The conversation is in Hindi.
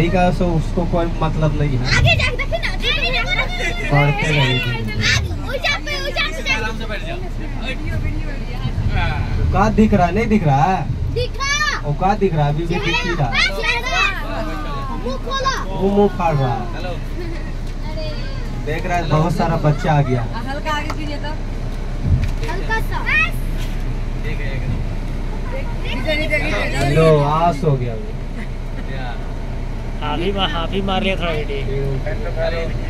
ठीक है सो उसको कोई मतलब नहीं है। आगे ना पढ़ते रहिए। बैठ जाओ। का दिख रहा नहीं दिख रहा है? वो का दिख रहा है अभी भी दिख रहा है। मुँह खोला। वो मुँह फाड़ रहा है। देख रहा है बहुत सारा बच्चा आ गया। हल्का आगे कीजिए तो। हल्का सा। ठीक है एकदम नीचे नीचे नीचे लो आस हो गया। या हाफी मार लिया थोड़ा बेटे